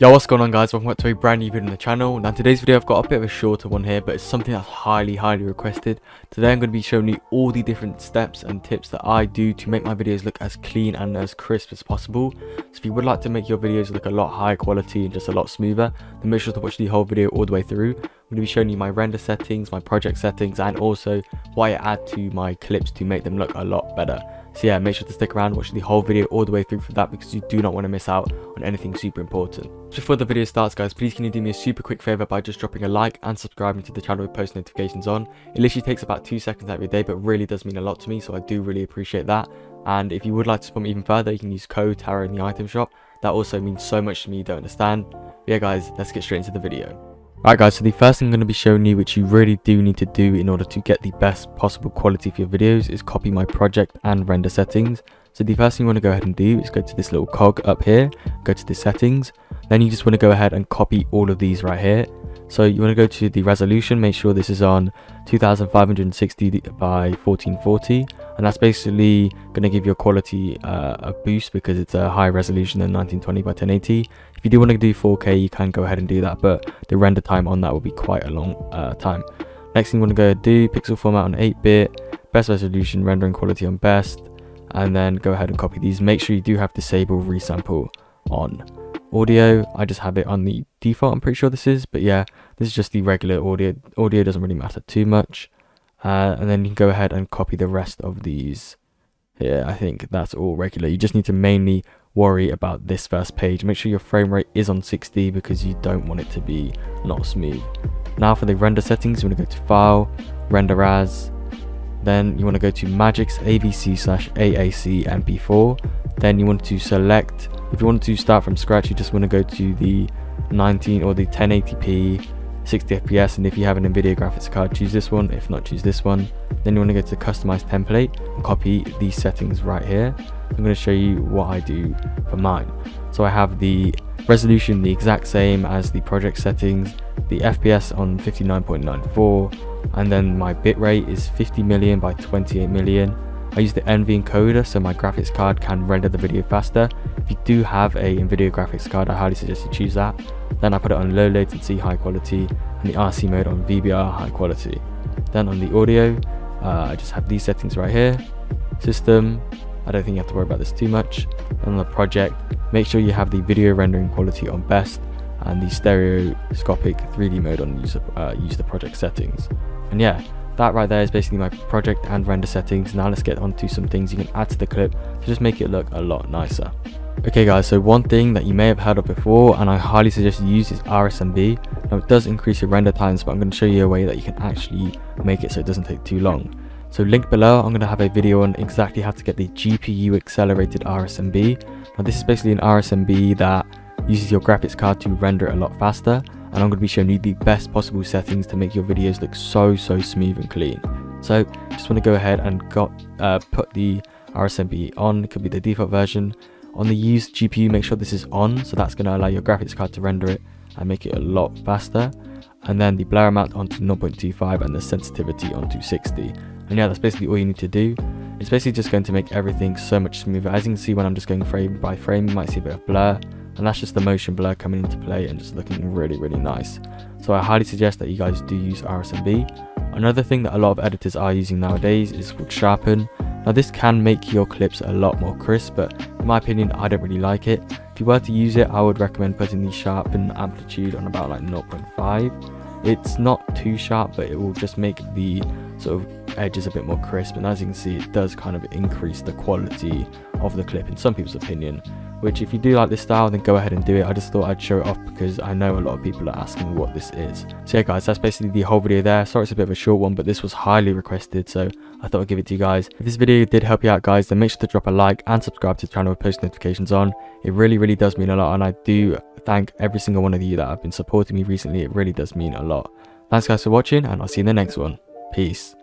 Yo, what's going on guys? Welcome back to a brand new video on the channel. Now today's video I've got a bit of a shorter one here, but it's something that's highly, highly requested. Today I'm going to be showing you all the different steps and tips that I do to make my videos look as clean and as crisp as possible. So if you would like to make your videos look a lot higher quality and just a lot smoother, then make sure to watch the whole video all the way through. I'm going to be showing you my render settings, my project settings, and also what I add to my clips to make them look a lot better. So yeah, make sure to stick around, watch the whole video all the way through for that because you do not want to miss out on anything super important. Before the video starts guys, please can you do me a super quick favour by just dropping a like and subscribing to the channel with post notifications on. It literally takes about 2 seconds every day but really does mean a lot to me so I do really appreciate that. And if you would like to support me even further, you can use code TARO in the item shop. That also means so much to me you don't understand. But yeah guys, let's get straight into the video. Right guys, so the first thing I'm going to be showing you which you really do need to do in order to get the best possible quality for your videos is copy my project and render settings. So the first thing you want to go ahead and do is go to this little cog up here, go to the settings, then you just want to go ahead and copy all of these right here. So you want to go to the resolution, make sure this is on 2560 by 1440 and that's basically going to give your quality uh, a boost because it's a higher resolution than 1920 by 1080. If you do want to do 4K you can go ahead and do that but the render time on that will be quite a long uh, time. Next thing you want to go do pixel format on 8-bit, best resolution rendering quality on best and then go ahead and copy these. Make sure you do have disable resample on audio. I just have it on the default i'm pretty sure this is but yeah this is just the regular audio. Audio doesn't really matter too much. Uh, and then you can go ahead and copy the rest of these here. I think that's all regular. You just need to mainly worry about this first page. Make sure your frame rate is on 60 because you don't want it to be not smooth. Now for the render settings you want to go to file render as. Then you want to go to magix avc slash aac mp4 then you want to select if you want to start from scratch you just want to go to the 19 or the 1080p 60 fps and if you have an nvidia graphics card choose this one. If not choose this one. Then you want to go to customize template and copy these settings right here. I'm going to show you what i do for mine. So i have the resolution the exact same as the project settings the fps on 59.94 and then my bitrate is 50 million by 28 million I use the NV encoder so my graphics card can render the video faster. If you do have a NVIDIA graphics card, I highly suggest you choose that. Then I put it on low latency, high quality, and the RC mode on VBR, high quality. Then on the audio, uh, I just have these settings right here. System, I don't think you have to worry about this too much. On the project, make sure you have the video rendering quality on best and the stereoscopic 3D mode on uh, use the project settings. And yeah, that right there is basically my project and render settings. Now let's get on to some things you can add to the clip to just make it look a lot nicer. Okay guys, so one thing that you may have heard of before and I highly suggest you use is RSMB. Now it does increase your render times but I'm going to show you a way that you can actually make it so it doesn't take too long. So link below, I'm going to have a video on exactly how to get the GPU accelerated RSMB. Now this is basically an RSMB that uses your graphics card to render it a lot faster and I'm going to be showing you the best possible settings to make your videos look so so smooth and clean. So just want to go ahead and got uh, put the RSMB on, it could be the default version. On the used GPU make sure this is on so that's going to allow your graphics card to render it and make it a lot faster. And then the blur amount onto 0.25 and the sensitivity onto 60. And yeah that's basically all you need to do. It's basically just going to make everything so much smoother. As you can see when I'm just going frame by frame you might see a bit of blur and that's just the motion blur coming into play and just looking really really nice. So i highly suggest that you guys do use rsmb another thing that a lot of editors are using nowadays is called sharpen. Now this can make your clips a lot more crisp but in my opinion i don't really like it. If you were to use it i would recommend putting the sharpen amplitude on about like 0.5 it's not too sharp but it will just make the sort of edges a bit more crisp. And as you can see it does kind of increase the quality of the clip in some people's opinion which if you do like this style then go ahead and do it. I just thought i'd show it off because i know a lot of people are asking what this is. So yeah guys that's basically the whole video there. Sorry it's a bit of a short one but this was highly requested so i thought i'd give it to you guys. If this video did help you out guys then make sure to drop a like and subscribe to the channel with post notifications on. It really really does mean a lot and i do thank every single one of you that have been supporting me recently. It really does mean a lot. Thanks guys for watching and i'll see you in the next one. Peace